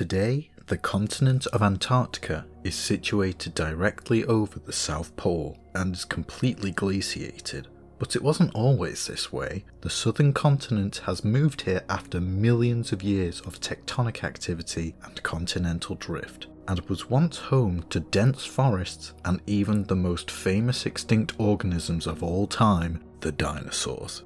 Today, the continent of Antarctica is situated directly over the South Pole and is completely glaciated. But it wasn't always this way. The southern continent has moved here after millions of years of tectonic activity and continental drift, and was once home to dense forests and even the most famous extinct organisms of all time, the dinosaurs.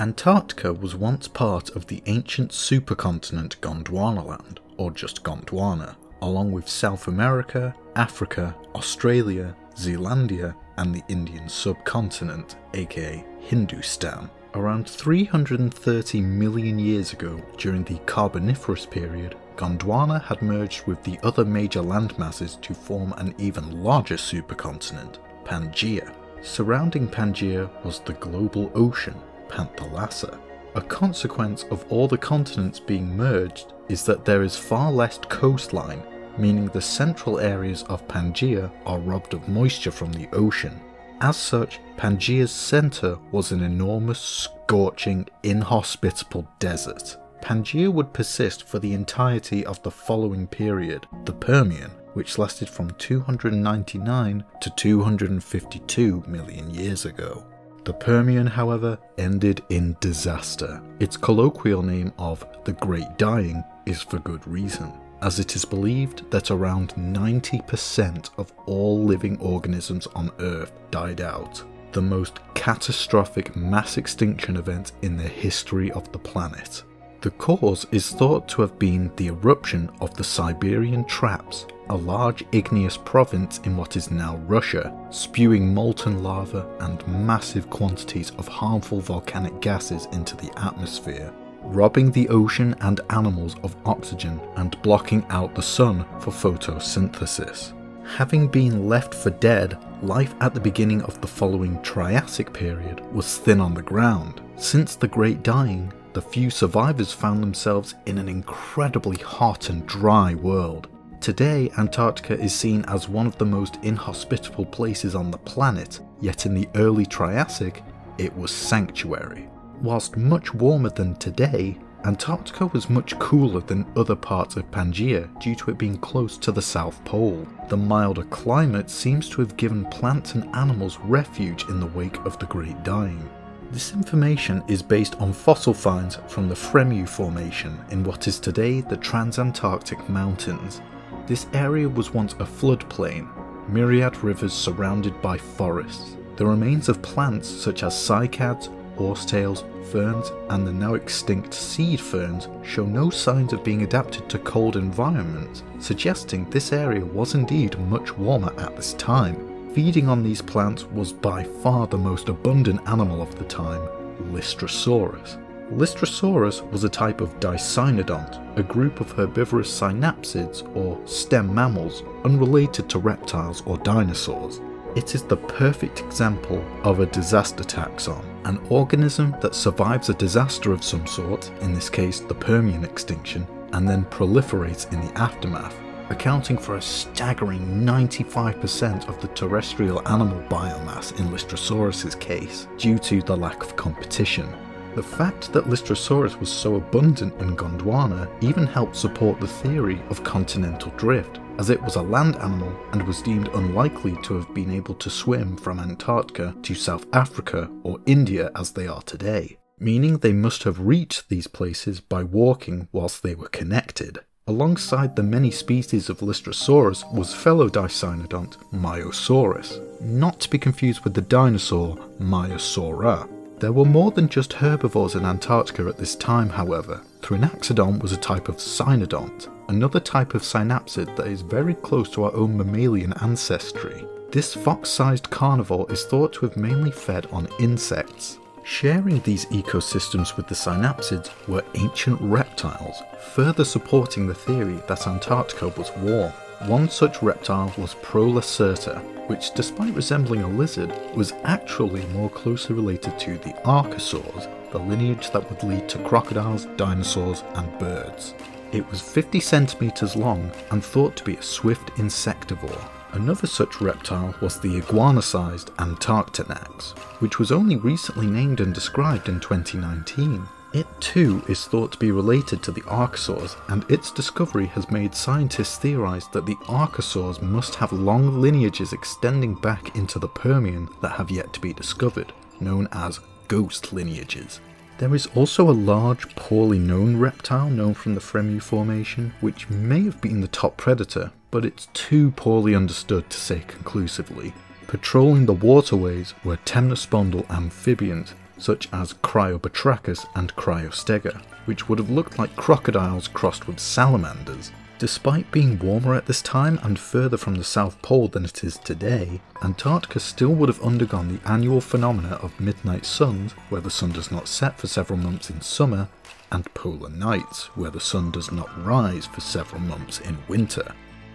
Antarctica was once part of the ancient supercontinent Gondwanaland, or just Gondwana, along with South America, Africa, Australia, Zealandia, and the Indian subcontinent, aka Hindustan. Around 330 million years ago, during the Carboniferous period, Gondwana had merged with the other major landmasses to form an even larger supercontinent, Pangaea. Surrounding Pangaea was the global ocean, Panthalassa. A consequence of all the continents being merged is that there is far less coastline, meaning the central areas of Pangaea are robbed of moisture from the ocean. As such, Pangaea's centre was an enormous, scorching, inhospitable desert. Pangaea would persist for the entirety of the following period, the Permian, which lasted from 299 to 252 million years ago. The Permian, however, ended in disaster. Its colloquial name of the Great Dying is for good reason, as it is believed that around 90% of all living organisms on Earth died out, the most catastrophic mass extinction event in the history of the planet. The cause is thought to have been the eruption of the Siberian Traps a large igneous province in what is now Russia, spewing molten lava and massive quantities of harmful volcanic gases into the atmosphere, robbing the ocean and animals of oxygen and blocking out the sun for photosynthesis. Having been left for dead, life at the beginning of the following Triassic period was thin on the ground. Since the Great Dying, the few survivors found themselves in an incredibly hot and dry world, Today, Antarctica is seen as one of the most inhospitable places on the planet, yet in the early Triassic, it was sanctuary. Whilst much warmer than today, Antarctica was much cooler than other parts of Pangaea due to it being close to the South Pole. The milder climate seems to have given plants and animals refuge in the wake of the Great Dying. This information is based on fossil finds from the Fremouw Formation in what is today the Transantarctic Mountains, this area was once a floodplain, myriad rivers surrounded by forests. The remains of plants such as cycads, horsetails, ferns, and the now extinct seed ferns show no signs of being adapted to cold environments, suggesting this area was indeed much warmer at this time. Feeding on these plants was by far the most abundant animal of the time, Lystrosaurus. Lystrosaurus was a type of dicynodont, a group of herbivorous synapsids or stem mammals unrelated to reptiles or dinosaurs. It is the perfect example of a disaster taxon, an organism that survives a disaster of some sort, in this case the Permian extinction, and then proliferates in the aftermath, accounting for a staggering 95% of the terrestrial animal biomass in Lystrosaurus's case, due to the lack of competition. The fact that Lystrosaurus was so abundant in Gondwana even helped support the theory of continental drift, as it was a land animal and was deemed unlikely to have been able to swim from Antarctica to South Africa or India as they are today, meaning they must have reached these places by walking whilst they were connected. Alongside the many species of Lystrosaurus was fellow dicynodont Myosaurus, not to be confused with the dinosaur Maiasaura, there were more than just herbivores in Antarctica at this time, however. Thrinaxodon was a type of cynodont, another type of synapsid that is very close to our own mammalian ancestry. This fox-sized carnivore is thought to have mainly fed on insects. Sharing these ecosystems with the synapsids were ancient reptiles, further supporting the theory that Antarctica was warm. One such reptile was Prolacerta, which despite resembling a lizard, was actually more closely related to the archosaurs, the lineage that would lead to crocodiles, dinosaurs and birds. It was 50 centimeters long and thought to be a swift insectivore. Another such reptile was the iguana-sized Antarctonax, which was only recently named and described in 2019. It too is thought to be related to the archosaurs, and its discovery has made scientists theorize that the archosaurs must have long lineages extending back into the Permian that have yet to be discovered, known as ghost lineages. There is also a large, poorly known reptile known from the Fremouw Formation, which may have been the top predator, but it's too poorly understood to say conclusively. Patrolling the waterways were Temnospondyl amphibians, such as Cryobatrachus and Cryostega, which would have looked like crocodiles crossed with salamanders. Despite being warmer at this time and further from the South Pole than it is today, Antarctica still would have undergone the annual phenomena of midnight suns, where the sun does not set for several months in summer, and polar nights, where the sun does not rise for several months in winter.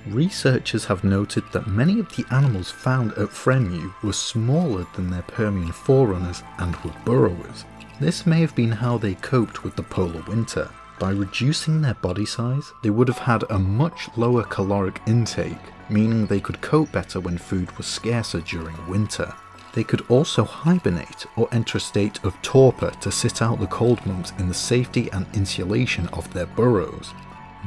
Researchers have noted that many of the animals found at Fremouw were smaller than their Permian forerunners and were burrowers. This may have been how they coped with the polar winter. By reducing their body size, they would have had a much lower caloric intake, meaning they could cope better when food was scarcer during winter. They could also hibernate or enter a state of torpor to sit out the cold months in the safety and insulation of their burrows.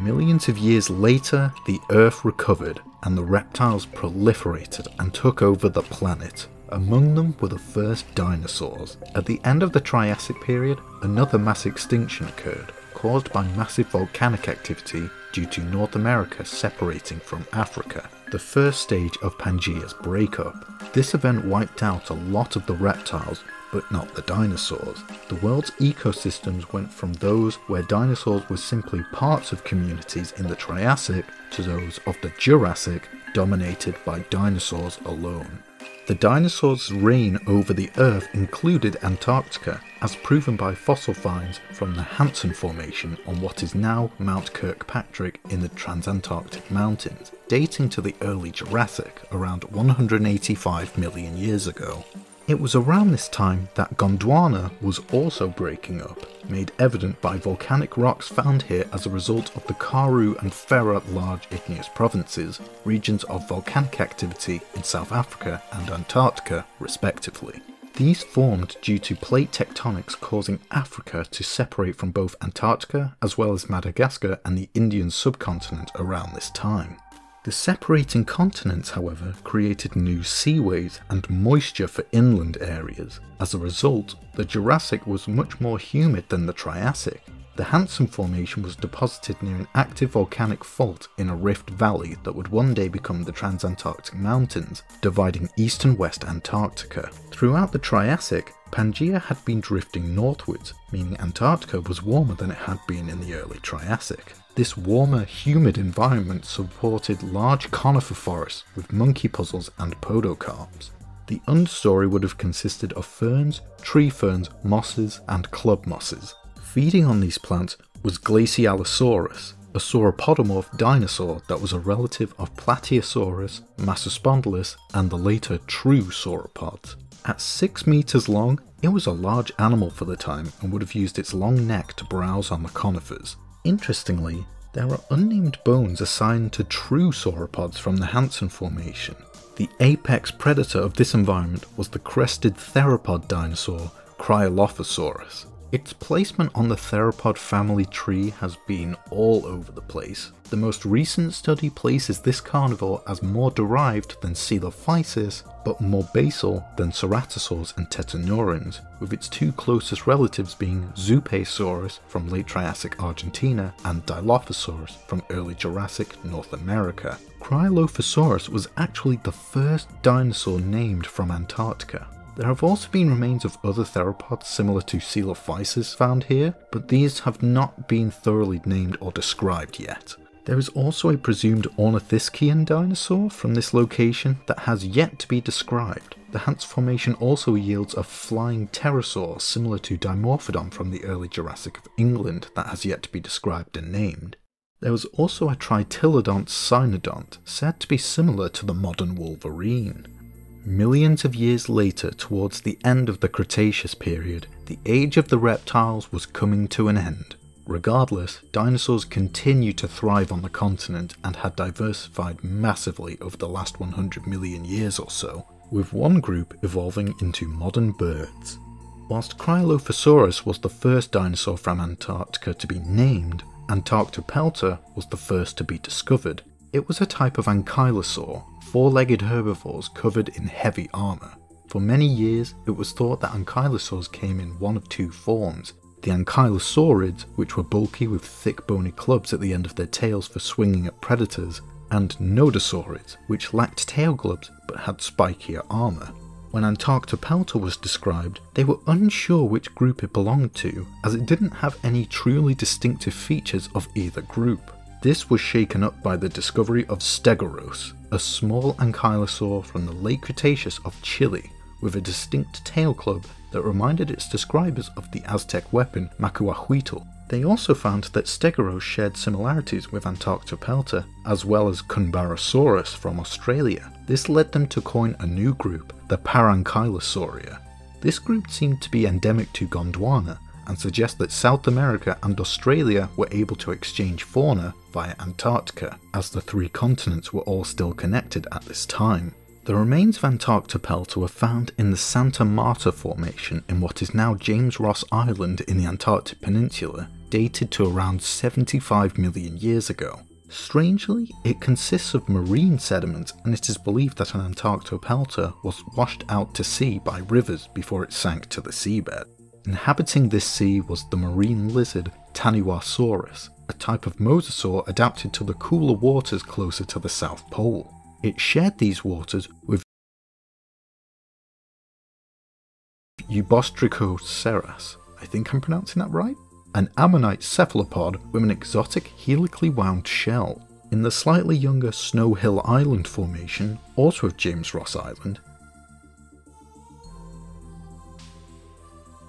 Millions of years later, the Earth recovered and the reptiles proliferated and took over the planet. Among them were the first dinosaurs. At the end of the Triassic period, another mass extinction occurred, caused by massive volcanic activity due to North America separating from Africa, the first stage of Pangaea's breakup. This event wiped out a lot of the reptiles but not the dinosaurs. The world's ecosystems went from those where dinosaurs were simply parts of communities in the Triassic to those of the Jurassic dominated by dinosaurs alone. The dinosaurs' reign over the Earth included Antarctica, as proven by fossil finds from the Hanson Formation on what is now Mount Kirkpatrick in the Transantarctic Mountains, dating to the early Jurassic, around 185 million years ago. It was around this time that Gondwana was also breaking up, made evident by volcanic rocks found here as a result of the Karoo and Ferrar large igneous provinces, regions of volcanic activity in South Africa and Antarctica, respectively. These formed due to plate tectonics causing Africa to separate from both Antarctica as well as Madagascar and the Indian subcontinent around this time. The separating continents, however, created new seaways and moisture for inland areas. As a result, the Jurassic was much more humid than the Triassic. The Hanson Formation was deposited near an active volcanic fault in a rift valley that would one day become the Transantarctic Mountains, dividing east and west Antarctica. Throughout the Triassic, Pangaea had been drifting northwards, meaning Antarctica was warmer than it had been in the early Triassic. This warmer, humid environment supported large conifer forests with monkey puzzles and podocarps. The understory would have consisted of ferns, tree ferns, mosses, and club mosses. Feeding on these plants was Glacialosaurus, a sauropodomorph dinosaur that was a relative of Plateosaurus, Massospondylus, and the later true sauropods. At 6 meters long, it was a large animal for the time and would have used its long neck to browse on the conifers. Interestingly, there are unnamed bones assigned to true sauropods from the Hanson Formation. The apex predator of this environment was the crested theropod dinosaur Cryolophosaurus. Its placement on the theropod family tree has been all over the place. The most recent study places this carnivore as more derived than Coelophysis, but more basal than ceratosaurs and tetanurans, with its two closest relatives being Zupaysaurus from late Triassic Argentina and Dilophosaurus from early Jurassic North America. Cryolophosaurus was actually the first dinosaur named from Antarctica. There have also been remains of other theropods similar to Coelophysis found here, but these have not been thoroughly named or described yet. There is also a presumed Ornithischian dinosaur from this location that has yet to be described. The Hanson Formation also yields a flying pterosaur similar to Dimorphodon from the early Jurassic of England that has yet to be described and named. There was also a Tritylodont cynodont said to be similar to the modern wolverine. Millions of years later, towards the end of the Cretaceous period, the age of the reptiles was coming to an end. Regardless, dinosaurs continued to thrive on the continent and had diversified massively over the last 100 million years or so, with one group evolving into modern birds. Whilst Cryolophosaurus was the first dinosaur from Antarctica to be named, Antarctopelta was the first to be discovered. It was a type of ankylosaur, four-legged herbivores covered in heavy armour. For many years, it was thought that ankylosaurs came in one of two forms, the ankylosaurids, which were bulky with thick bony clubs at the end of their tails for swinging at predators, and nodosaurids, which lacked tail clubs but had spikier armour. When Antarctopelta was described, they were unsure which group it belonged to, as it didn't have any truly distinctive features of either group. This was shaken up by the discovery of Stegouros, a small ankylosaur from the late Cretaceous of Chile, with a distinct tail club that reminded its describers of the Aztec weapon Macuahuitl. They also found that Stegouros shared similarities with Antarctopelta, as well as Kunbarrasaurus from Australia. This led them to coin a new group, the Parankylosauria. This group seemed to be endemic to Gondwana, and suggest that South America and Australia were able to exchange fauna via Antarctica, as the three continents were all still connected at this time. The remains of Antarctopelta were found in the Santa Marta Formation in what is now James Ross Island in the Antarctic Peninsula, dated to around 75 million years ago. Strangely, it consists of marine sediment and it is believed that an Antarctopelta was washed out to sea by rivers before it sank to the seabed. Inhabiting this sea was the marine lizard Taniwhasaurus, a type of mosasaur adapted to the cooler waters closer to the South Pole. It shared these waters with Eubostrychoceras, I think I'm pronouncing that right, an ammonite cephalopod with an exotic helically wound shell. In the slightly younger Snow Hill Island formation, also of James Ross Island,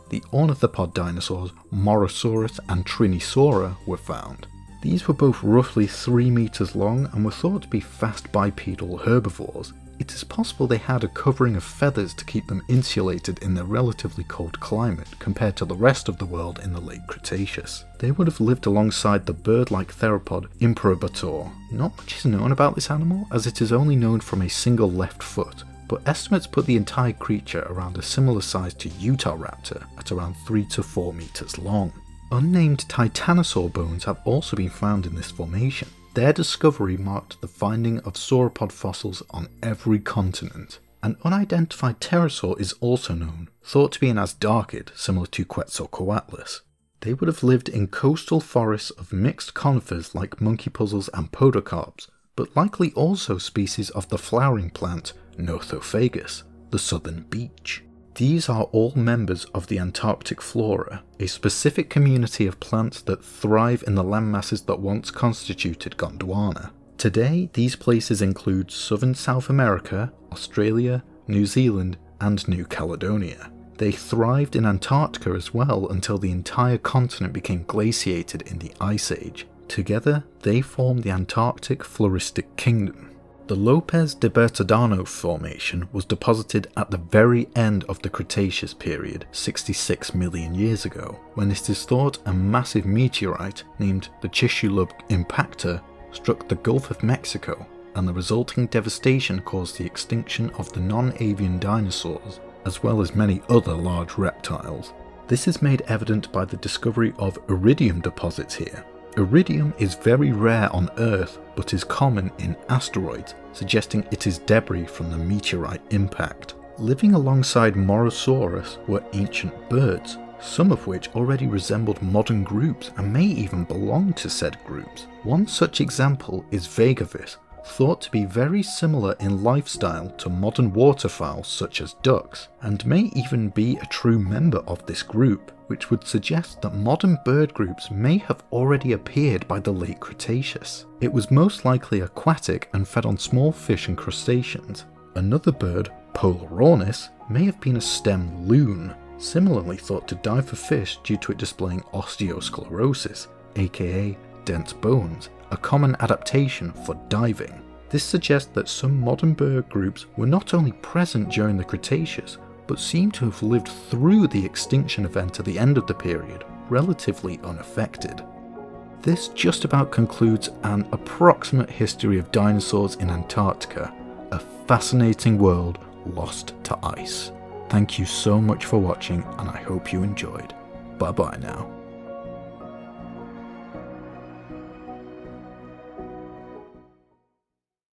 the ornithopod dinosaurs Morrosaurus and Trinisaura were found. These were both roughly 3 metres long and were thought to be fast bipedal herbivores. It is possible they had a covering of feathers to keep them insulated in their relatively cold climate compared to the rest of the world in the late Cretaceous. They would have lived alongside the bird-like theropod Imperobator. Not much is known about this animal as it is only known from a single left foot, but estimates put the entire creature around a similar size to Utahraptor at around 3 to 4 metres long. Unnamed titanosaur bones have also been found in this formation. Their discovery marked the finding of sauropod fossils on every continent. An unidentified pterosaur is also known, thought to be an azhdarchid similar to Quetzalcoatlus. They would have lived in coastal forests of mixed conifers like monkey puzzles and podocarps, but likely also species of the flowering plant Nothofagus, the southern beech. These are all members of the Antarctic flora, a specific community of plants that thrive in the landmasses that once constituted Gondwana. Today, these places include southern South America, Australia, New Zealand, and New Caledonia. They thrived in Antarctica as well until the entire continent became glaciated in the Ice Age. Together, they form the Antarctic Floristic Kingdom. The Lopez de Bertodano Formation was deposited at the very end of the Cretaceous period, 66 million years ago, when it is thought a massive meteorite named the Chicxulub Impactor struck the Gulf of Mexico, and the resulting devastation caused the extinction of the non-avian dinosaurs, as well as many other large reptiles. This is made evident by the discovery of iridium deposits here, Iridium is very rare on Earth but is common in asteroids, suggesting it is debris from the meteorite impact. Living alongside Morrosaurus were ancient birds, some of which already resembled modern groups and may even belong to said groups. One such example is Vegavis, thought to be very similar in lifestyle to modern waterfowl such as ducks, and may even be a true member of this group, which would suggest that modern bird groups may have already appeared by the late Cretaceous. It was most likely aquatic and fed on small fish and crustaceans. Another bird, Polarornis, may have been a stem loon, similarly thought to die for fish due to it displaying osteosclerosis, aka dense bones, a common adaptation for diving. This suggests that some modern bird groups were not only present during the Cretaceous, but seem to have lived through the extinction event at the end of the period, relatively unaffected. This just about concludes an approximate history of dinosaurs in Antarctica, a fascinating world lost to ice. Thank you so much for watching and I hope you enjoyed. Bye bye now.